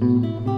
Mm-hmm.